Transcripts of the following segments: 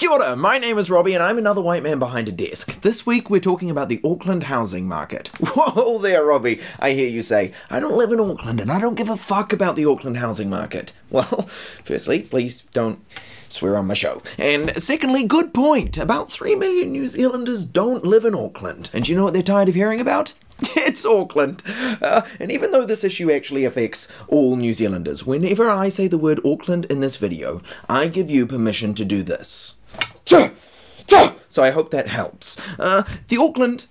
Kia ora, my name is Robbie and I'm another white man behind a desk. This week we're talking about the Auckland housing market. Whoa there, Robbie, I hear you say. I don't live in Auckland and I don't give a fuck about the Auckland housing market. Well, firstly, please don't swear on my show. And secondly, good point. About 3 million New Zealanders don't live in Auckland. And you know what they're tired of hearing about? It's Auckland. Uh, and even though this issue actually affects all New Zealanders, whenever I say the word Auckland in this video, I give you permission to do this. So I hope that helps. Uh, the Auckland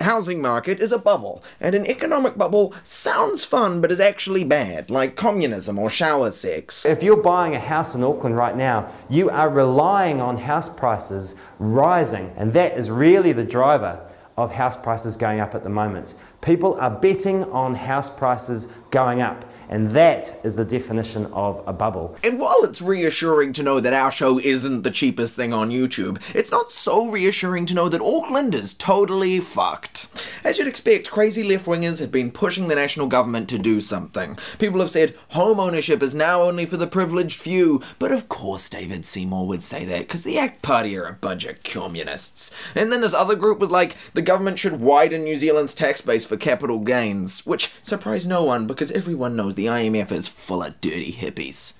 housing market is a bubble, and an economic bubble sounds fun but is actually bad, like communism or shower sex. If you're buying a house in Auckland right now, you are relying on house prices rising, and that is really the driver of house prices going up at the moment. People are betting on house prices going up. And that is the definition of a bubble. And while it's reassuring to know that our show isn't the cheapest thing on YouTube, it's not so reassuring to know that Auckland is totally fucked. As you'd expect, crazy left wingers have been pushing the national government to do something. People have said home ownership is now only for the privileged few, but of course David Seymour would say that because the ACT Party are a bunch of communists. And then this other group was like, the government should widen New Zealand's tax base for capital gains, which surprised no one because everyone knows the IMF is full of dirty hippies.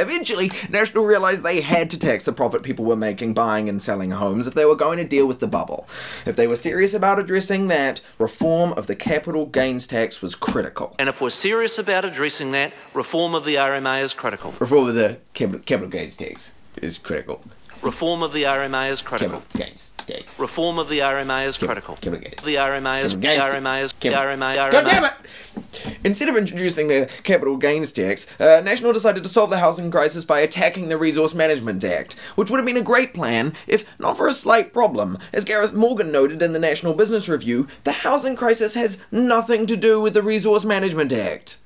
Eventually, National realised they had to tax the profit people were making buying and selling homes if they were going to deal with the bubble. If they were serious about addressing that, reform of the capital gains tax was critical. And if we're serious about addressing that, reform of the RMA is critical. Reform of the capital, capital gains tax is critical. Reform of the RMA is critical. Capital gains tax. Reform of the RMA is critical. capital gains. The RMA is the RMA is the RMA. RMA. God damn it! Instead of introducing the capital gains tax, uh, National decided to solve the housing crisis by attacking the Resource Management Act, which would have been a great plan if not for a slight problem. As Gareth Morgan noted in the National Business Review, the housing crisis has nothing to do with the Resource Management Act.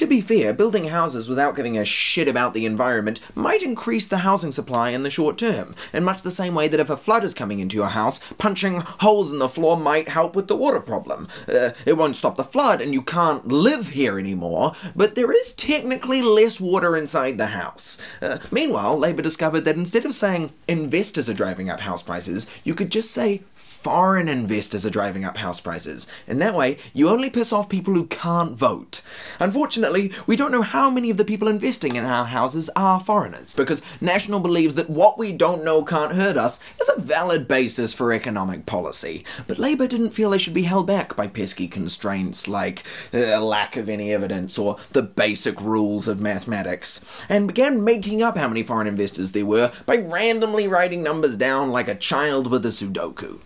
To be fair, building houses without giving a shit about the environment might increase the housing supply in the short term, in much the same way that if a flood is coming into your house, punching holes in the floor might help with the water problem. Uh, it won't stop the flood and you can't live here anymore, but there is technically less water inside the house. Uh, meanwhile, Labour discovered that instead of saying investors are driving up house prices, you could just say foreign investors are driving up house prices. And that way, you only piss off people who can't vote. Unfortunately, we don't know how many of the people investing in our houses are foreigners, because National believes that what we don't know can't hurt us is a valid basis for economic policy. But Labour didn't feel they should be held back by pesky constraints like uh, lack of any evidence or the basic rules of mathematics, and began making up how many foreign investors there were by randomly writing numbers down like a child with a Sudoku.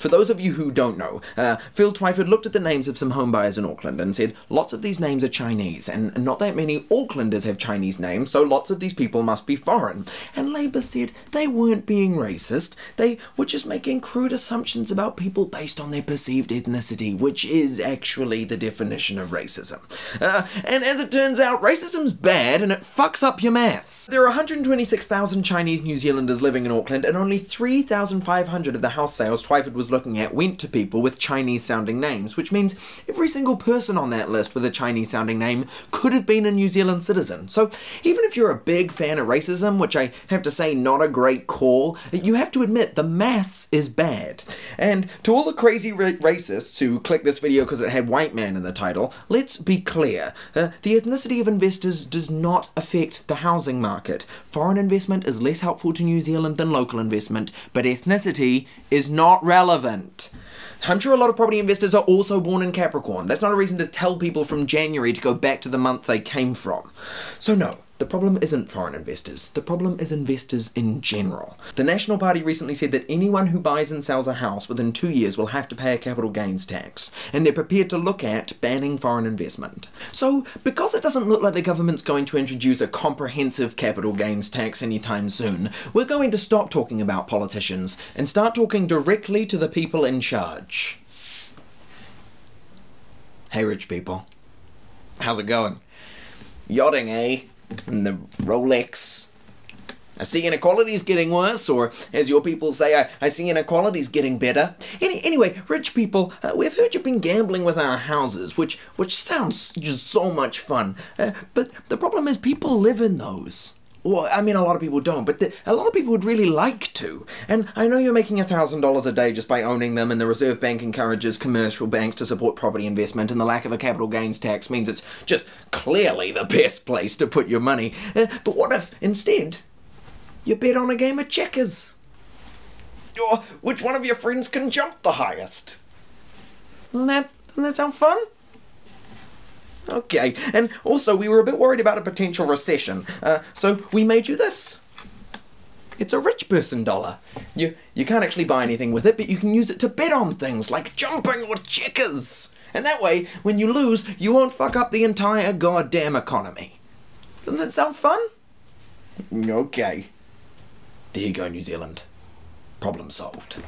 For those of you who don't know, uh, Phil Twyford looked at the names of some homebuyers in Auckland and said, lots of these names are Chinese, and not that many Aucklanders have Chinese names, so lots of these people must be foreign. And Labour said they weren't being racist, they were just making crude assumptions about people based on their perceived ethnicity, which is actually the definition of racism. Uh, and as it turns out, racism's bad and it fucks up your maths. There are 126,000 Chinese New Zealanders living in Auckland, and only 3,500 of the house sales Twyford was looking at went to people with Chinese sounding names, which means every single person on that list with a Chinese sounding name could have been a New Zealand citizen. So even if you're a big fan of racism, which I have to say not a great call, you have to admit the maths is bad. And to all the crazy ra- racists who clicked this video because it had white man in the title, let's be clear. Uh, the ethnicity of investors does not affect the housing market. Foreign investment is less helpful to New Zealand than local investment, but ethnicity is not relevant. I'm sure a lot of property investors are also born in Capricorn. That's not a reason to tell people from January to go back to the month they came from. So, no, the problem isn't foreign investors. The problem is investors in general. The National Party recently said that anyone who buys and sells a house within two years will have to pay a capital gains tax, and they're prepared to look at banning foreign investment. So, because it doesn't look like the government's going to introduce a comprehensive capital gains tax anytime soon, we're going to stop talking about politicians and start talking directly to the people in charge. Hey, rich people. How's it going? Yachting, eh? And the Rolex. I see inequalities getting worse, or as your people say, I, I see inequalities getting better. Any, anyway, rich people, uh, we've heard you've been gambling with our houses, which which sounds just so much fun. Uh, but the problem is people live in those. Well, I mean, a lot of people don't, but the, a lot of people would really like to. And I know you're making $1,000 a day just by owning them, and the Reserve Bank encourages commercial banks to support property investment, and the lack of a capital gains tax means it's just clearly the best place to put your money. Uh, but what if, instead, you bet on a game of checkers? Or which one of your friends can jump the highest? Doesn't that, doesn't that sound fun? Okay, and also we were a bit worried about a potential recession, uh, so we made you this. It's a rich person dollar. You you can't actually buy anything with it, but you can use it to bet on things like jumping or checkers. And that way, when you lose, you won't fuck up the entire goddamn economy. Doesn't that sound fun? Okay. There you go, New Zealand. Problem solved.